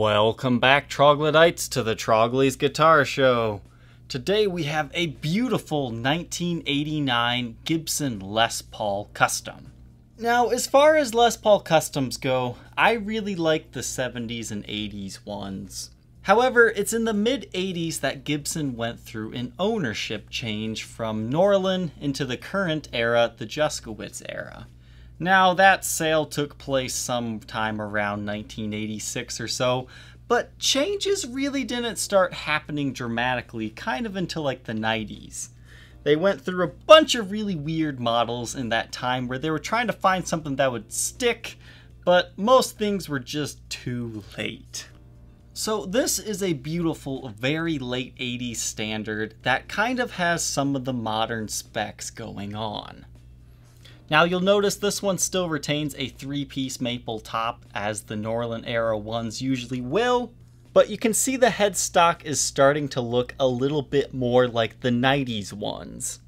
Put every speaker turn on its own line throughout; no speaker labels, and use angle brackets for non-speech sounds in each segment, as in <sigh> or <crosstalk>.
Welcome back, troglodytes, to the Trogly's Guitar Show. Today we have a beautiful 1989 Gibson Les Paul Custom. Now, as far as Les Paul Customs go, I really like the 70s and 80s ones. However, it's in the mid 80s that Gibson went through an ownership change from Norlin into the current era, the Juszkiewicz era. Now, that sale took place sometime around 1986 or so, but changes really didn't start happening dramatically kind of until like the 90s. They went through a bunch of really weird models in that time where they were trying to find something that would stick, but most things were just too late. So this is a beautiful, very late 80s standard that kind of has some of the modern specs going on. Now you'll notice this one still retains a three-piece maple top as the Norlin era ones usually will, but you can see the headstock is starting to look a little bit more like the 90s ones.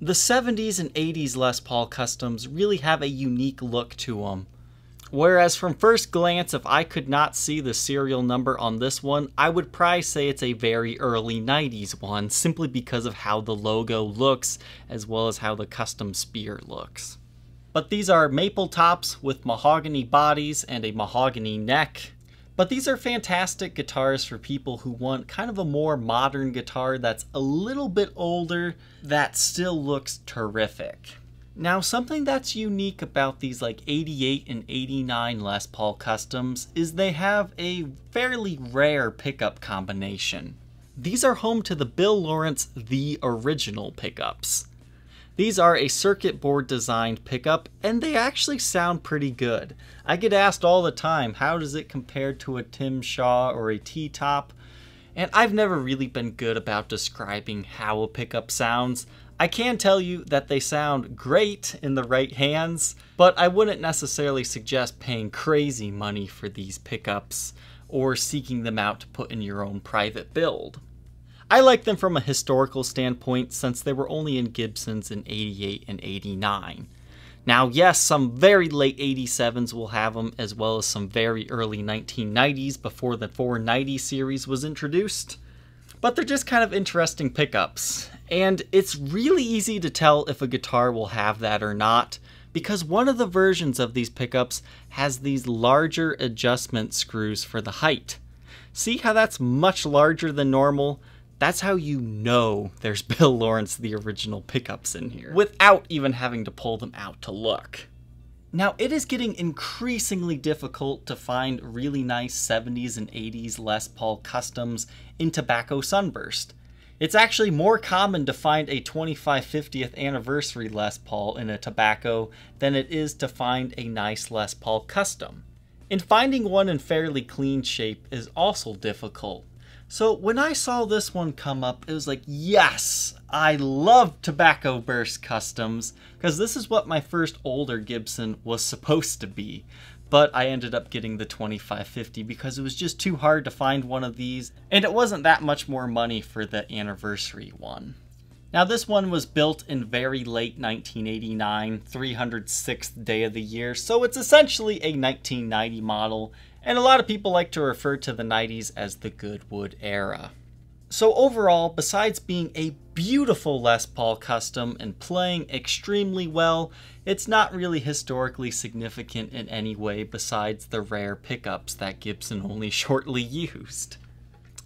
The 70s and 80s Les Paul Customs really have a unique look to them, Whereas from first glance, if I could not see the serial number on this one, I would probably say it's a very early 90s one, simply because of how the logo looks, as well as how the custom spear looks. But these are maple tops with mahogany bodies and a mahogany neck. But these are fantastic guitars for people who want kind of a more modern guitar that's a little bit older, that still looks terrific. Now, something that's unique about these like 88 and 89 Les Paul Customs is they have a fairly rare pickup combination. These are home to the Bill Lawrence The Original pickups. These are a circuit board designed pickup and they actually sound pretty good. I get asked all the time, how does it compare to a Tim Shaw or a T-Top? And I've never really been good about describing how a pickup sounds. I can tell you that they sound great in the right hands, but I wouldn't necessarily suggest paying crazy money for these pickups or seeking them out to put in your own private build. I like them from a historical standpoint since they were only in Gibsons in 88 and 89. Now, yes, some very late 87s will have them, as well as some very early 1990s before the 490 series was introduced. But they're just kind of interesting pickups, and it's really easy to tell if a guitar will have that or not because one of the versions of these pickups has these larger adjustment screws for the height. See how that's much larger than normal? That's how you know there's <laughs> Bill Lawrence the original pickups in here, without even having to pull them out to look. Now, it is getting increasingly difficult to find really nice 70s and 80s Les Paul customs in Tobacco Sunburst. It's actually more common to find a 25 50th anniversary Les Paul in a tobacco than it is to find a nice Les Paul custom. And finding one in fairly clean shape is also difficult. So when I saw this one come up, it was like, yes, I love Tobacco Burst Customs, because this is what my first older Gibson was supposed to be but I ended up getting the 2550 because it was just too hard to find one of these, and it wasn't that much more money for the anniversary one. Now this one was built in very late 1989, 306th day of the year, so it's essentially a 1990 model, and a lot of people like to refer to the 90s as the Goodwood era. So overall, besides being a beautiful Les Paul custom and playing extremely well, it's not really historically significant in any way besides the rare pickups that Gibson only <laughs> shortly used.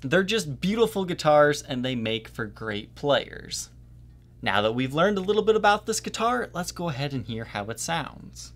They're just beautiful guitars and they make for great players. Now that we've learned a little bit about this guitar, let's go ahead and hear how it sounds.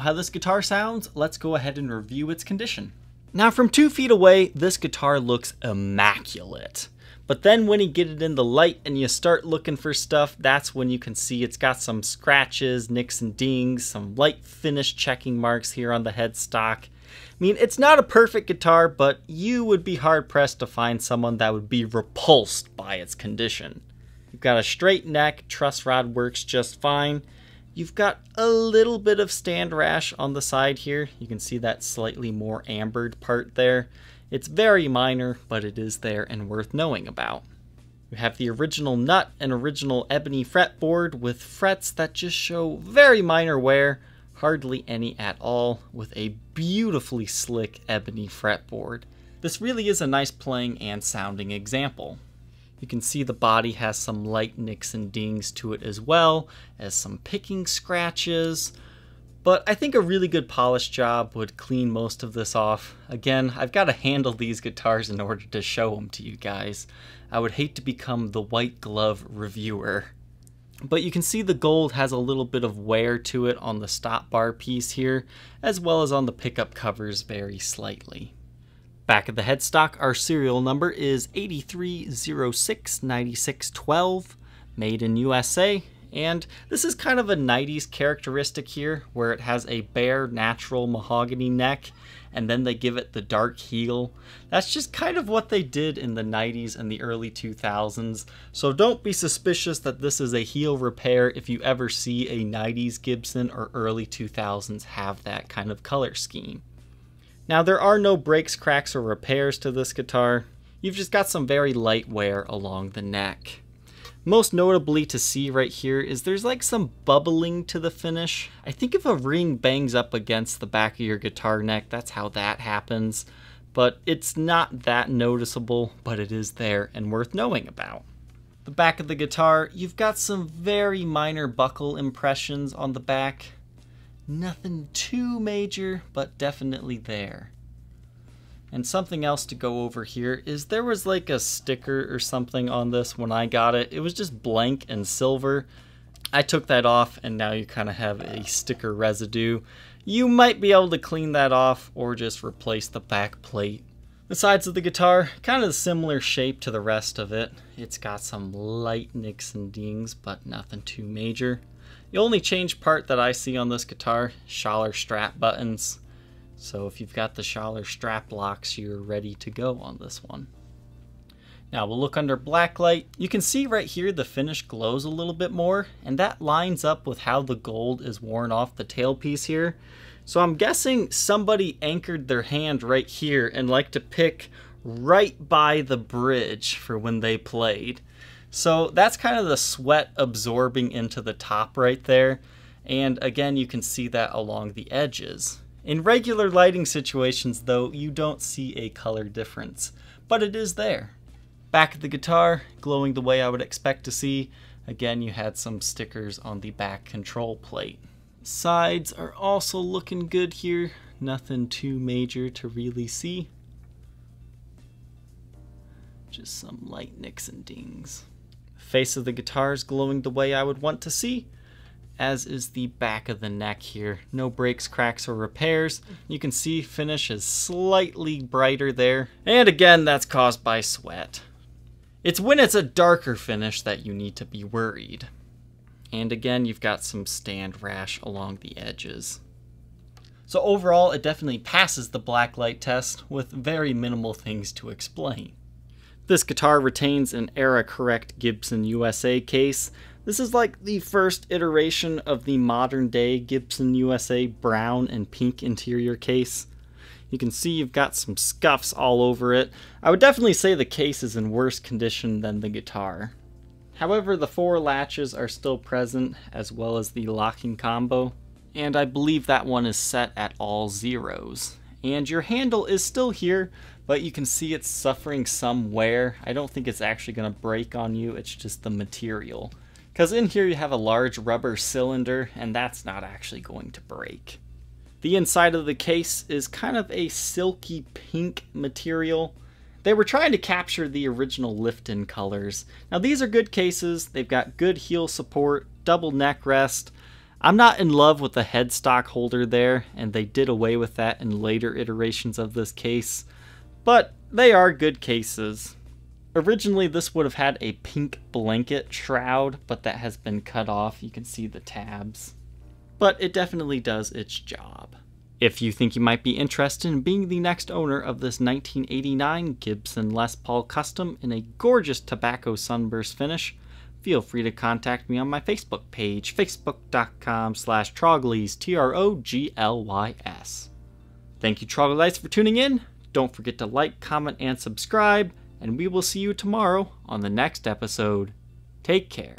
How this guitar sounds, let's go ahead and review its condition. Now from two feet away, this guitar looks immaculate. But then when you get it in the light and you start looking for stuff, that's when you can see it's got some scratches, nicks and dings, some light finish checking marks here on the headstock. I mean, it's not a perfect guitar, but you would be hard pressed to find someone that would be repulsed by its condition. You've got a straight neck, truss rod works just fine. You've got a little bit of stand rash on the side here. You can see that slightly more ambered part there. It's very minor, but it is there and worth knowing about. You have the original nut and original ebony fretboard with frets that just show very minor wear, hardly any at all, with a beautifully slick ebony fretboard. This really is a nice playing and sounding example. You can see the body has some light nicks and dings to it as well as some picking scratches, but I think a really good polish job would clean most of this off. Again, I've got to handle these guitars in order to show them to you guys. I would hate to become the white glove reviewer. But you can see the gold has a little bit of wear to it on the stop bar piece here, as well as on the pickup covers very slightly. Back of the headstock, our serial number is 83069612, made in USA, and this is kind of a 90s characteristic here, where it has a bare, natural mahogany neck, and then they give it the dark heel. That's just kind of what they did in the 90s and the early 2000s, so don't be suspicious that this is a heel repair if you ever see a 90s Gibson or early 2000s have that kind of color scheme. Now there are no breaks, cracks, or repairs to this guitar. You've just got some very light wear along the neck. Most notably to see right here is there's like some bubbling to the finish. I think if a ring bangs up against the back of your guitar neck, that's how that happens. But it's not that noticeable, but it is there and worth knowing about. The back of the guitar, you've got some very minor buckle impressions on the back. Nothing too major, but definitely there. And something else to go over here is there was like a sticker or something on this when I got it. It was just blank and silver. I took that off and now you kind of have a sticker residue. You might be able to clean that off or just replace the back plate. The sides of the guitar, kind of similar shape to the rest of it. It's got some light nicks and dings, but nothing too major. The only change part that I see on this guitar, Schaller strap buttons. So if you've got the Schaller strap locks, you're ready to go on this one. Now we'll look under blacklight. You can see right here the finish glows a little bit more, and that lines up with how the gold is worn off the tailpiece here. So I'm guessing somebody anchored their hand right here and liked to pick right by the bridge for when they played. So that's kind of the sweat absorbing into the top right there. And again, you can see that along the edges. In regular lighting situations, though, you don't see a color difference, but it is there. Back of the guitar, glowing the way I would expect to see. Again, you had some stickers on the back control plate. Sides are also looking good here. Nothing too major to really see. Just some light nicks and dings. Face of the guitar is glowing the way I would want to see as is the back of the neck here. No breaks, cracks, or repairs. You can see finish is slightly brighter there. And again, that's caused by sweat. It's when it's a darker finish that you need to be worried. And again, you've got some stand rash along the edges. So overall, it definitely passes the black light test with very minimal things to explain. This guitar retains an era correct Gibson USA case this is like the first iteration of the modern day Gibson USA brown and pink interior case. You can see you've got some scuffs all over it. I would definitely say the case is in worse condition than the guitar. However, the four latches are still present, as well as the locking combo, and I believe that one is set at all zeros. And your handle is still here, but you can see it's suffering some wear. I don't think it's actually going to break on you, it's just the material. Because in here you have a large rubber cylinder, and that's not actually going to break. The inside of the case is kind of a silky pink material. They were trying to capture the original Lifton colors. Now these are good cases, they've got good heel support, double neck rest. I'm not in love with the headstock holder there, and they did away with that in later iterations of this case, but they are good cases. Originally, this would have had a pink blanket shroud, but that has been cut off. You can see the tabs. But it definitely does its job. If you think you might be interested in being the next owner of this 1989 Gibson Les Paul Custom in a gorgeous tobacco sunburst finish, feel free to contact me on my Facebook page, facebook.com slash troglys, T-R-O-G-L-Y-S. Thank you, Troglodytes, for tuning in. Don't forget to like, comment, and subscribe, and we will see you tomorrow on the next episode. Take care.